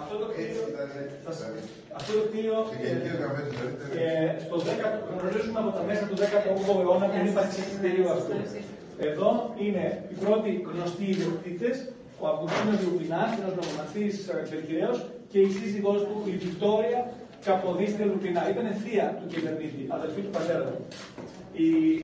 Αυτό το κτίριο, αυτό το κτίριο ε, ε στο 10, γνωρίζουμε από τα μέσα του 18ου αιώνα την ύπαρξη του κτίριου αυτού. Εδώ είναι οι πρώτοι γνωστοί ιδιοκτήτες, ο Αγκουστίνο Λουπινά, ένας νομομαθή Περκυραίο και η σύζυγός του, η Βικτόρια Καποδίστρια Λουπινά. Ήταν θεία του κυβερνήτη, αδελφή του πατέρα του.